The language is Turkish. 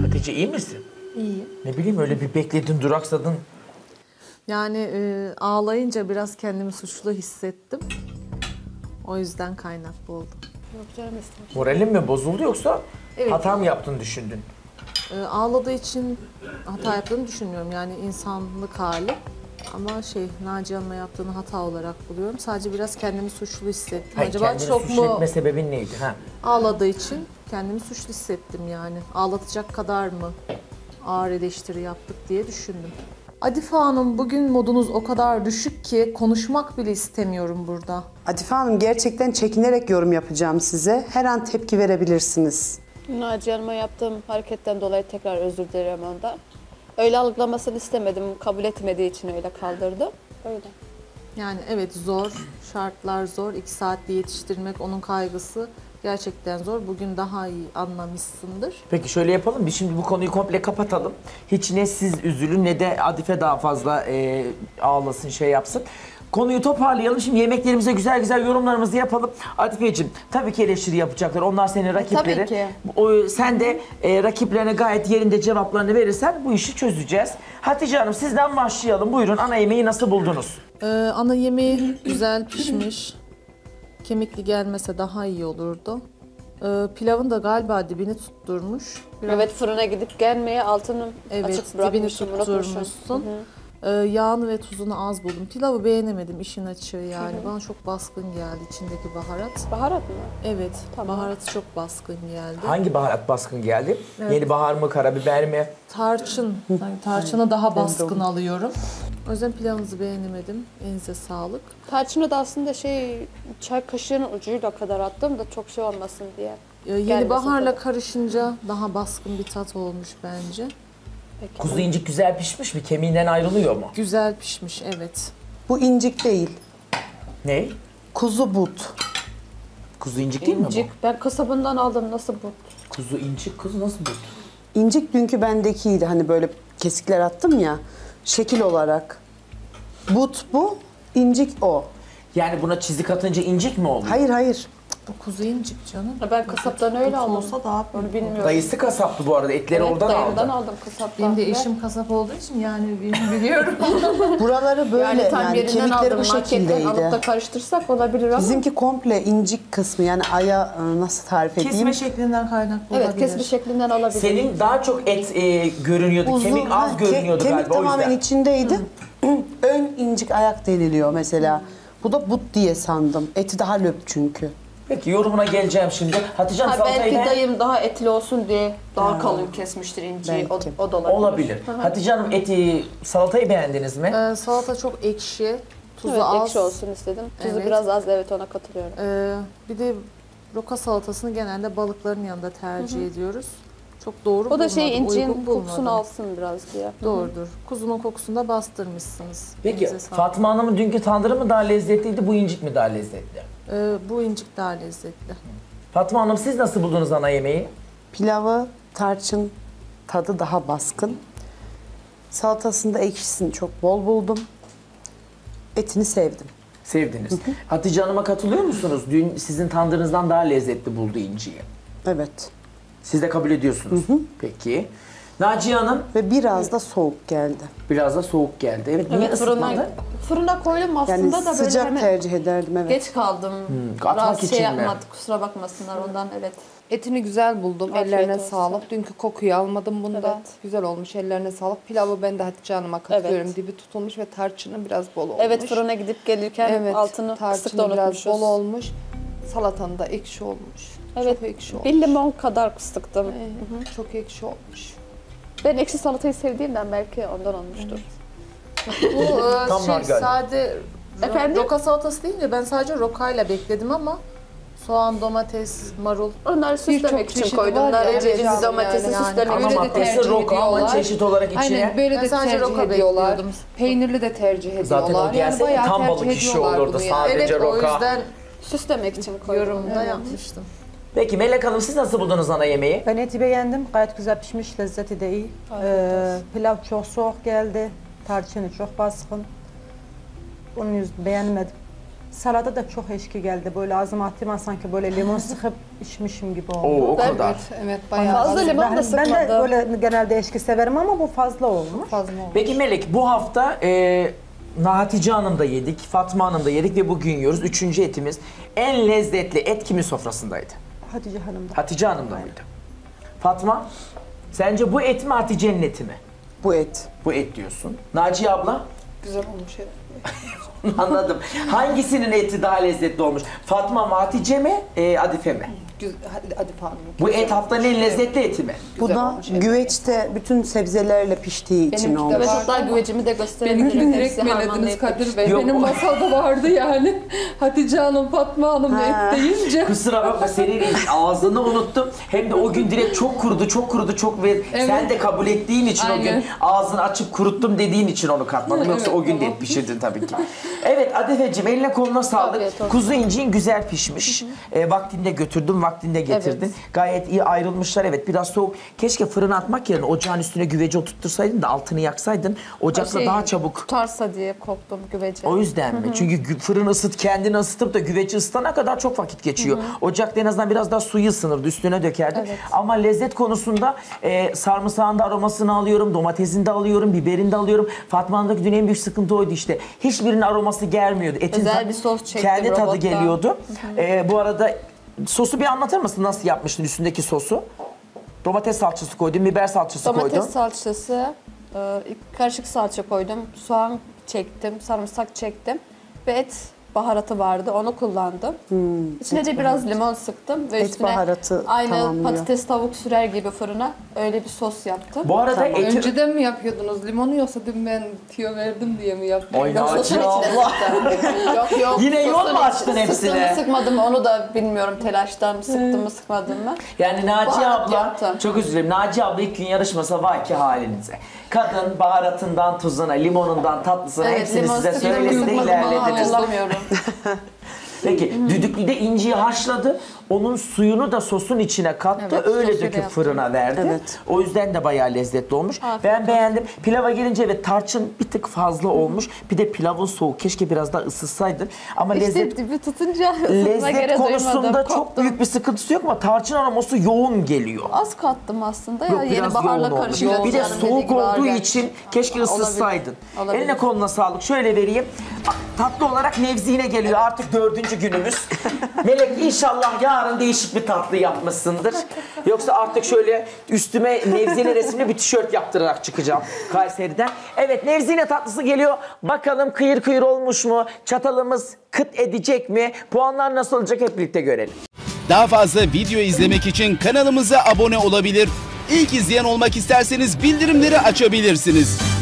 Hatice iyi misin? İyi. Ne bileyim öyle bir bekledin duraksadın. Yani e, ağlayınca biraz kendimi suçlu hissettim. O yüzden kaynaklı oldu. Yok canım istedim. Moralin mi bozuldu yoksa Evet. hata mı yaptığını düşündün? E, ağladığı için hata yaptığını düşünmüyorum. Yani insanlık hali. Ama şey Naciye Hanım'a yaptığını hata olarak buluyorum. Sadece biraz kendimi suçlu hissettim. Hayır, Acaba kendini çok suçlu mu etme sebebin neydi? Ha. ağladığı için kendimi suçlu hissettim yani. Ağlatacak kadar mı ağır eleştiri yaptık diye düşündüm. Adife Hanım bugün modunuz o kadar düşük ki konuşmak bile istemiyorum burada. Adife Hanım gerçekten çekinerek yorum yapacağım size. Her an tepki verebilirsiniz. Naciye Hanım'a yaptığım hareketten dolayı tekrar özür dilerim ondan. Öyle algılamasını istemedim. Kabul etmediği için öyle kaldırdım. Öyle. Yani evet zor, şartlar zor. İki saatte yetiştirmek onun kaygısı gerçekten zor. Bugün daha iyi anlamışsındır. Peki şöyle yapalım. Biz şimdi bu konuyu komple kapatalım. Hiç ne siz üzülün ne de Adife daha fazla e, ağlasın şey yapsın. Konuyu toparlayalım. Şimdi yemeklerimize güzel güzel yorumlarımızı yapalım. Adifeciğim tabii ki eleştiri yapacaklar. Onlar senin rakipleri. tabii ki. O, sen de e, rakiplerine gayet yerinde cevaplarını verirsen bu işi çözeceğiz. Hatice Hanım sizden başlayalım. Buyurun ana yemeği nasıl buldunuz? Ee, ana yemeği güzel pişmiş. Kemikli gelmese daha iyi olurdu. Ee, pilavın da galiba dibini tutturmuş. Biraz Evet fırına gidip gelmeye altını Evet, açık dibini bırakmışım. unutmuşum. tutturmuşsun. Ee, yağını ve tuzunu az buldum. Pilavı beğenemedim işin açığı yani. Bana çok baskın geldi içindeki baharat. Baharat mı? Evet, Tamam. baharatı çok baskın geldi. Hangi baharat baskın geldi? Yeni bahar mı, karabiber mi? Tarçın, yani tarçını daha baskın alıyorum. O yüzden pilavınızı beğenemedim. Elinize sağlık. Tarçını da aslında şey çay kaşığının ucuyla kadar attım da çok şey olmasın diye. Ee, yeni Gelmesin baharla tabii. karışınca daha baskın bir tat olmuş bence. Peki. Kuzu incik güzel pişmiş mi? Kemiğinden ayrılıyor mu? Güzel pişmiş, evet. Bu incik değil, Ne? kuzu but. Kuzu incik değil mi İncik. Ben kasabından aldım nasıl bu? bu? Kuzu incik, kuzu nasıl bu? İncik dünkü bendekiydi. Hani böyle kesikler attım ya. Şekil olarak. But bu, incik o. Yani buna çizik atınca incik mi oluyor? Hayır hayır. Bu kuzu incik canım. Ben kasaptan öyle aldım. olsa daha Onu bilmiyorum. Dayısı kasaptı bu arada. Etleri Evet, oradan dayımdan aldı. aldım kasaptan. Benim de Ve eşim kasap olduğu için yani bi- biliyorum. Buraları böyle yani yani, tam yerinden kemikleri bu Marketten alıp da şekildeydi. karıştırsak olabilir ama. Bizimki komple incik kısmı yani aya e, nasıl tarif edeyim? Kesme şeklinden kaynaklı Evet olabilir. kesme şeklinden olabilir. Senin daha çok et e, görünüyordu. Uzun, Kemik az ha, ke- görünüyordu kemik galiba o tamamen yüzden. içindeydi. Ön incik ayak deniliyor mesela. Bu da but diye sandım. Eti daha löp çünkü. Peki yorumuna geleceğim şimdi. Hatice Hanım Ha, salatayı belki beğen- dayım daha etli olsun diye daha kalın kesmiştir inciyi. O, Belki. o da olabilir. Olabilir. Hatice Hanım eti, salatayı beğendiniz mi? Ee, salata çok ekşi, tuzu Evet, az. ekşi olsun istedim. Tuzu Evet. biraz az evet ona katılıyorum. Ee, bir de roka salatasını genelde balıkların yanında tercih ediyoruz. Çok doğru O da şey bulmadım, incinin uygun kokusunu alsın biraz diye. Doğrudur. Kuzunun kokusunu da bastırmışsınız. Peki Elinize sağlık. Fatma Hanım'ın dünkü tandırı mı daha lezzetliydi, bu incik mi daha lezzetli? Ee, bu incik daha lezzetli. Fatma Hanım siz nasıl buldunuz ana yemeği? Pilavı, tarçın tadı daha baskın. Salatasında ekşisini çok bol buldum. Etini sevdim. Sevdiniz. Hatice Hanım'a katılıyor musunuz? Dün sizin tandırınızdan daha lezzetli buldu inciyi. Evet. Siz de kabul ediyorsunuz. Peki. Naciye Hanım Ve biraz da soğuk geldi. biraz da soğuk geldi. Evet, niye fırına, ısıtmadı? Fırına koydum aslında Yani da böyle sıcak hemen tercih ederdim evet. geç kaldım. atmak Rahat için şey mi? yapmadık kusura bakmasınlar ondan evet. Etini güzel buldum. Afiyet ellerine olsun. sağlık. Dünkü kokuyu almadım bunda. Evet. Güzel olmuş. Ellerine sağlık. Pilavı ben de Hatice Hanım'a katılıyorum. Evet. Dibi tutulmuş ve tarçını biraz bol olmuş. Evet fırına gidip gelirken Evet, altını kısık da tarçını biraz bol olmuş. Salatan da ekşi olmuş. Evet, Çok ekşi olmuş. Bir limon kadar kıstıktım. Ee, Çok ekşi olmuş. Ben ekşi salatayı sevdiğimden belki ondan olmuştur. Bu e, Tam şey geldi. sade ro- Efendim? roka salatası deyince ben sadece rokayla bekledim ama soğan, domates, marul Onları süslemek için çeşidi koydum. var ya, Nar evet cevizi canım domatesi yani. süslemek Öyle için. de maddesi tercih roka ama ediyorlar. çeşit olarak içine Aynen böyle Ben de sadece tercih roka ediyorlar. bekliyordum. Peynirli de tercih ediyorlar. Zaten o gelse bayağı tam tercih balık işi ediyorlar olurdu bunu sadece. Evet o roka. yüzden Süslemek için koydum. yorumda Evet. yapmıştım. Peki Melek Hanım siz nasıl buldunuz ana yemeği? Ben eti beğendim. Gayet güzel pişmiş. Lezzeti de iyi. Ee, pilav çok soğuk geldi. Tarçını çok baskın. Onun yüzünden beğenmedim. Salata da çok eşki geldi. Böyle ağzıma attığım sanki böyle limon sıkıp içmişim gibi oldu. O, o kadar. Evet, evet bayağı Fazla az- limon da ben, ben de böyle genelde eşki severim ama bu fazla olmuş. fazla olmuş. Peki Melek bu hafta e, Hatice Hanım da yedik, Fatma Hanım da yedik ve bugün yiyoruz. Üçüncü etimiz. En lezzetli et kimin sofrasındaydı? Hatice Hanım da. Hatice Hanım'da mıydı? Fatma, sence bu et mi Hatice'nin eti mi? Bu et. Bu et diyorsun. Naciye abla? Güzel olmuş evet. Anladım. Hangisinin eti daha lezzetli olmuş? Fatma mı, Hatice mi, e, Adife mi? Hadi, hadi falan. Bu et haftanın en lezzetli eti mi? Bu Güzel da olmuş, evet. güveçte bütün sebzelerle piştiği için Benimki de olmuş. Evet hatta güvecimi de gösterebilirim. Benimkini Hepsi direkt harmanlayıp melediniz Kadir Bey. Yok. Benim masalda vardı yani. Hatice Hanım, Fatma Hanım Ha. et deyince. Kusura bakma senin ağzını unuttum. Hem de o gün direkt çok kurudu, çok kurudu, çok ve Evet. sen de kabul ettiğin için o gün Aynen. ağzını açıp kuruttum dediğin için onu katmadım. Yoksa Evet, o gün de et pişirdin tabii ki. Evet Adefeciğim eline koluna sağlık. Afiyet olsun. Kuzu inciğin güzel pişmiş. E, vaktinde götürdüm, vaktinde getirdin. Evet. Gayet iyi ayrılmışlar. Evet biraz soğuk. Keşke fırına atmak yerine ocağın üstüne güveci oturttursaydın da altını yaksaydın. Ocakla Şey, daha çabuk Tutarsa diye korktum güvece. o yüzden mi? Çünkü fırın ısıt, kendini ısıtıp da güveci ısıtana kadar çok vakit geçiyor. Ocakta en azından biraz daha suyu ısınırdı, üstüne dökerdi. Evet. Ama lezzet konusunda e, sarımsağın da aromasını alıyorum, domatesini de alıyorum, biberini de alıyorum. Fatma'ndaki dün en büyük sıkıntı oydu işte. Hiçbirinin aroması gelmiyordu. Etin Özel bir sos çektim Kendi tadı robotta. geliyordu. E, bu arada sosu bir anlatır mısın? Nasıl yapmıştın üstündeki sosu? Domates salçası koydun, biber salçası Domates koydun. salçası, e, karışık salça koydum, soğan çektim, sarımsak çektim ve et baharatı vardı onu kullandım. İçine de biraz limon sıktım ve Et üstüne baharatı aynı tamamlıyor. patates tavuk sürer gibi fırına öyle bir sos yaptım. Bu arada eti... Önceden mi yapıyordunuz limonu yoksa dün ben tüyo verdim diye mi yaptım? Oy, Yok, sosun içine sıktım. yok yok. Yine yol mu açtın hepsine? Sıkmadım onu da bilmiyorum telaştan mı sıktım mı sıkmadım mı. Yani Naciye abla, yaptım. çok özür dilerim. Naciye abla ilk gün yarışmasa vay ki halinize. Kadın baharatından tuzuna, limonundan tatlısına hepsini limon size mı söylese hatırlamıyorum. Peki düdüklüde inciyi haşladı. Onun suyunu da sosun içine kattı. Evet, öyle sosuyla döküp yaptım. fırına verdi. Evet. O yüzden de bayağı lezzetli olmuş. Afiyet ben olsun. beğendim. Pilava gelince evet tarçın bir tık fazla olmuş. Bir de pilavın soğuk. Keşke biraz daha ısıtsaydın. Ama lezzet İşte dibi tutunca lezzet konusunda duymadım, çok korktum. büyük bir sıkıntısı yok ama tarçın aroması yoğun geliyor. Az kattım aslında ya Yok yeni biraz yoğun baharla olmuş. karışınca Bir de canım dediği soğuk gibi ağır olduğu gelmiş. için keşke Olabilir. ısıtsaydın. Olabilir. Eline koluna sağlık. Şöyle vereyim. Tatlı olarak nevzine geliyor artık dördüncü günümüz. Melek inşallah yarın değişik bir tatlı yapmışsındır. Yoksa artık şöyle üstüme nevzine resimli bir tişört yaptırarak çıkacağım Kayseri'den. Evet nevzine tatlısı geliyor. Bakalım kıyır kıyır olmuş mu? Çatalımız kıt edecek mi? Puanlar nasıl olacak hep birlikte görelim. Daha fazla video izlemek için kanalımıza abone olabilir. İlk izleyen olmak isterseniz bildirimleri açabilirsiniz.